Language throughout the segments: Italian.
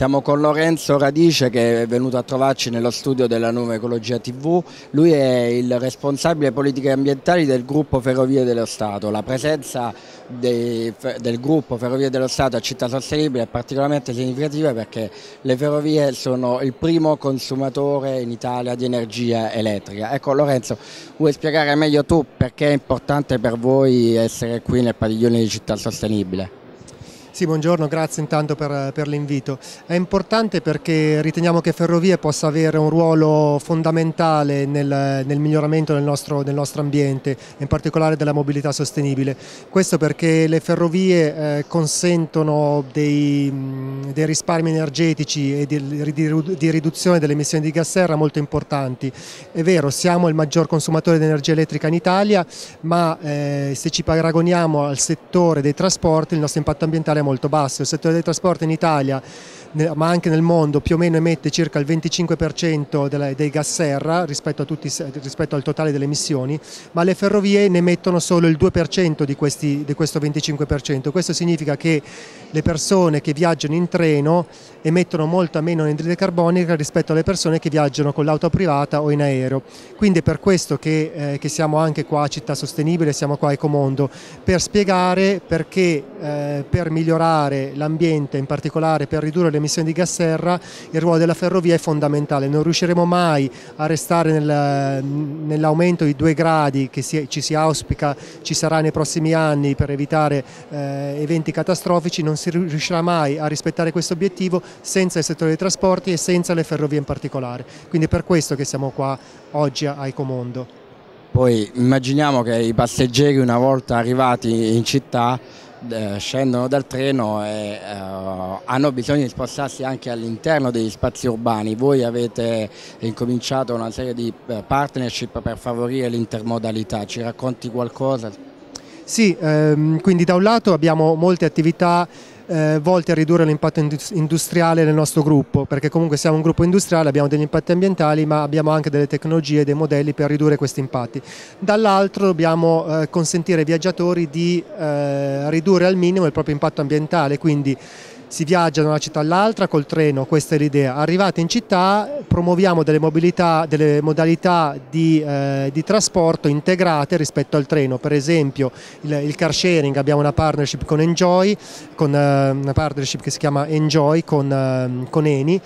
Siamo con Lorenzo Radice che è venuto a trovarci nello studio della Nuova Ecologia TV. Lui è il responsabile politiche ambientali del gruppo Ferrovie dello Stato. La presenza dei, del gruppo Ferrovie dello Stato a Città Sostenibile è particolarmente significativa perché le ferrovie sono il primo consumatore in Italia di energia elettrica. Ecco Lorenzo, vuoi spiegare meglio tu perché è importante per voi essere qui nel padiglione di Città Sostenibile? Sì, buongiorno, grazie intanto per, per l'invito. È importante perché riteniamo che Ferrovie possa avere un ruolo fondamentale nel, nel miglioramento del nostro, del nostro, ambiente, in particolare della mobilità sostenibile. Questo perché le ferrovie eh, consentono dei, dei, risparmi energetici e di, di, di, riduzione delle emissioni di gas serra molto importanti. È vero, siamo il maggior consumatore di energia elettrica in Italia, ma eh, se ci paragoniamo al settore dei trasporti il nostro impatto ambientale molto basso. Il settore dei trasporti in Italia ma anche nel mondo più o meno emette circa il 25% dei gas serra rispetto, tutti, rispetto, al totale delle emissioni, ma le ferrovie ne emettono solo il 2% di, questi, di questo 25%. Questo significa che le persone che viaggiano in treno emettono molta meno anidride carbonica rispetto alle persone che viaggiano con l'auto privata o in aereo. Quindi è per questo che, eh, che, siamo anche qua a Città Sostenibile, siamo qua a Ecomondo, per spiegare perché eh, per migliorare l'ambiente, in particolare per ridurre le emissioni di gas serra, il ruolo della ferrovia è fondamentale. Non riusciremo mai a restare nel, nell'aumento di due gradi che si, ci si auspica ci sarà nei prossimi anni per evitare eh, eventi catastrofici, non si riuscirà mai a rispettare questo obiettivo senza il settore dei trasporti e senza le ferrovie in particolare. Quindi è per questo che siamo qua oggi a Ecomondo. Poi immaginiamo che i passeggeri una volta arrivati in città eh, scendono dal treno e eh, hanno bisogno di spostarsi anche all'interno degli spazi urbani. Voi avete incominciato una serie di eh, partnership per favorire l'intermodalità, ci racconti qualcosa? Sì, ehm, quindi da un lato abbiamo molte attività eh, volte a ridurre l'impatto industriale nel nostro gruppo, perché comunque siamo un gruppo industriale, abbiamo degli impatti ambientali, ma abbiamo anche delle tecnologie, dei modelli per ridurre questi impatti. Dall'altro dobbiamo eh, consentire ai viaggiatori di eh, ridurre al minimo il proprio impatto ambientale, quindi si viaggia da una città all'altra col treno, questa è l'idea. Arrivati in città promuoviamo delle, delle modalità di, eh, di, trasporto integrate rispetto al treno, per esempio il, il car sharing, abbiamo una partnership con Enjoy, con, eh, una partnership che si chiama Enjoy con, eh, con Eni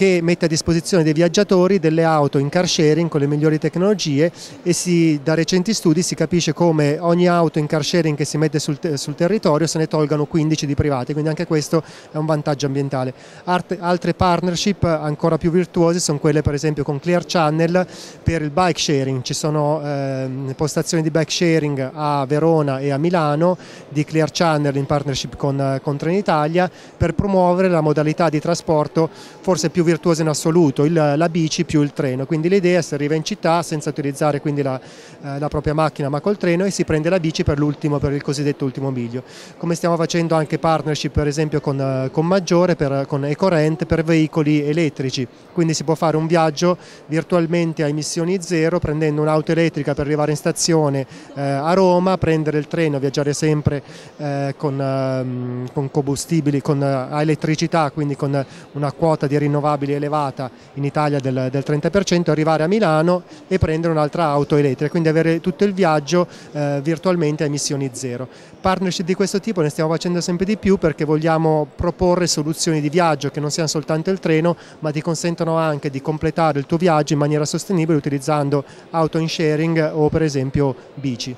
che mette a disposizione dei viaggiatori delle auto in car sharing con le migliori tecnologie e si, da recenti studi si capisce come ogni auto in car sharing che si mette sul, sul territorio se ne tolgano 15 di privati, quindi anche questo è un vantaggio ambientale. Art, altre partnership ancora più virtuose sono quelle per esempio con Clear Channel per il bike sharing, ci sono eh, postazioni di bike sharing a Verona e a Milano di Clear Channel in partnership con, con Trenitalia per promuovere la modalità di trasporto forse più virtuosa in assoluto, il, la bici più il treno, quindi l'idea è se arriva in città senza utilizzare quindi la, eh, la propria macchina ma col treno e si prende la bici per l'ultimo, per il cosiddetto ultimo miglio. Come stiamo facendo anche partnership per esempio con, eh, con Maggiore, per, con EcoRent per veicoli elettrici, quindi si può fare un viaggio virtualmente a emissioni zero prendendo un'auto elettrica per arrivare in stazione eh, a Roma, prendere il treno, viaggiare sempre eh, con, ehm, con, combustibili, con, eh, a elettricità, quindi con una quota di rinnovabili rinnovabili elevata in Italia del, del 30%, arrivare a Milano e prendere un'altra auto elettrica, quindi avere tutto il viaggio eh, virtualmente a emissioni zero. Partnership di questo tipo ne stiamo facendo sempre di più perché vogliamo proporre soluzioni di viaggio che non siano soltanto il treno, ma ti consentono anche di completare il tuo viaggio in maniera sostenibile utilizzando auto in sharing o per esempio bici.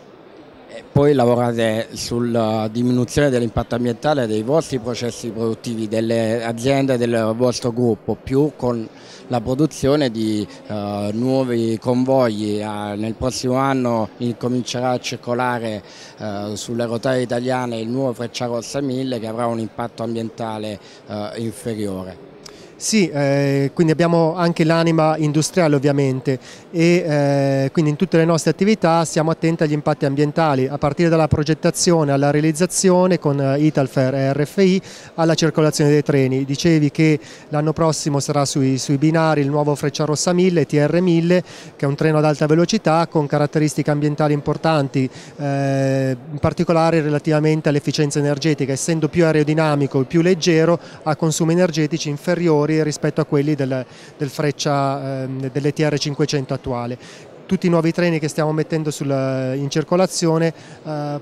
Poi lavorate sulla diminuzione dell'impatto ambientale dei vostri processi produttivi, delle aziende del vostro gruppo, più con la produzione di uh, nuovi convogli. Uh, nel prossimo anno incomincerà a circolare uh, sulle rotaie italiane il nuovo Frecciarossa 1000 che avrà un impatto ambientale inferiore. Sì, eh, quindi abbiamo anche l'anima industriale ovviamente e eh, quindi in tutte le nostre attività siamo attenti agli impatti ambientali, a partire dalla progettazione alla realizzazione con eh, Italfer e RFI alla circolazione dei treni. Dicevi che l'anno prossimo sarà sui, sui binari il nuovo Frecciarossa 1000, TR 1000, che è un treno ad alta velocità con caratteristiche ambientali importanti, eh, in particolare relativamente all'efficienza energetica, essendo più aerodinamico e più leggero ha consumi energetici inferiori superiori rispetto a quelli del, del Freccia, eh, dell'ETR 500 attuale tutti i nuovi treni che stiamo mettendo sul, in circolazione eh,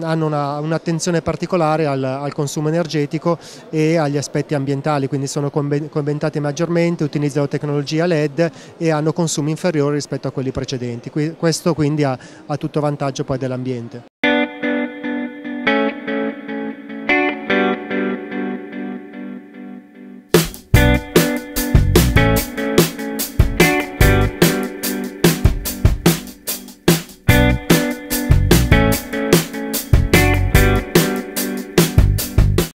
hanno un'attenzione un particolare al, al, consumo energetico e agli aspetti ambientali, quindi sono conventati maggiormente, utilizzano tecnologia LED e hanno consumi inferiori rispetto a quelli precedenti. Questo quindi ha, ha tutto vantaggio poi dell'ambiente.